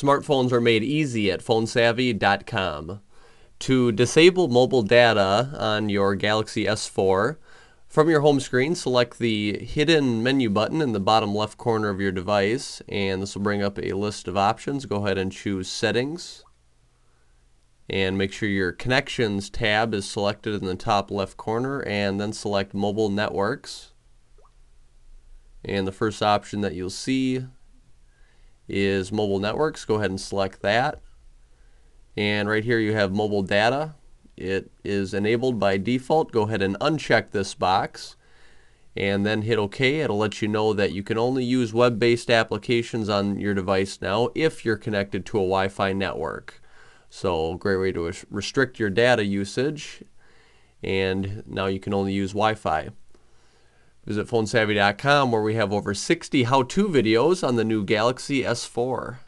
Smartphones are made easy at phonesavvy.com. To disable mobile data on your Galaxy S4, from your home screen, select the hidden menu button in the bottom left corner of your device, and this will bring up a list of options. Go ahead and choose Settings, and make sure your Connections tab is selected in the top left corner, and then select Mobile Networks. And the first option that you'll see is Mobile Networks. Go ahead and select that. And right here you have Mobile Data. It is enabled by default. Go ahead and uncheck this box and then hit OK. It'll let you know that you can only use web-based applications on your device now if you're connected to a Wi-Fi network. So great way to restrict your data usage and now you can only use Wi-Fi. Visit phonesavvy.com where we have over 60 how-to videos on the new Galaxy S4.